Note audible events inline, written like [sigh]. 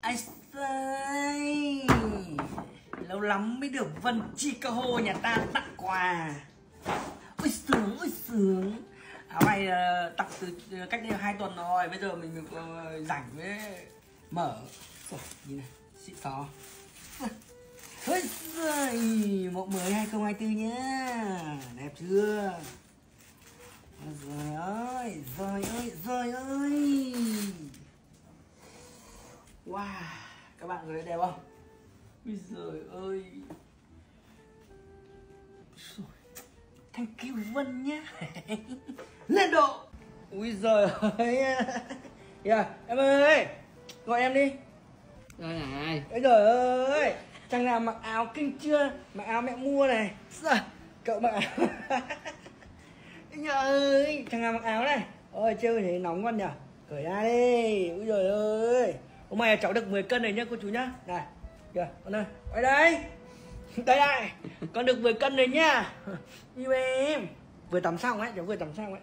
Anh ơi Lâu lắm mới được Vân Chi Ca Hô nhà ta tặng quà. Ôi sướng, ôi sướng. Áo này uh, tặng từ uh, cách đây hai tuần rồi Bây giờ mình được uh, rảnh với mở. Ủa, nhìn này, xịn xò. Ôi giời, mẫu mới 2024 nhá. Đẹp chưa Rồi ơi, rồi ơi, rồi ơi Wow, các bạn thấy đẹp không? Ôi giời ơi. Thank you Vân nhá. [laughs] Lên độ. Ui giời ơi. Yeah, Em ơi Gọi em đi. Rồi này. Ôi giời ơi Chẳng nào mặc áo kinh chưa? Mặc áo mẹ mua này. Sao? Cậu mặc áo. [laughs] Nhờ ơi Chẳng nào mặc áo này? Ôi chơi thế nóng quá nhở? Cởi ra đi. Ui Hôm nay cháu được 10 cân này nhá, cô chú nhá. Này, Kìa, con ơi, Quay đây. [laughs] Đây này, Con được 10 cân này nhá. Yêu em. Vừa tắm xong ấy, Cháu vừa tắm xong ấy.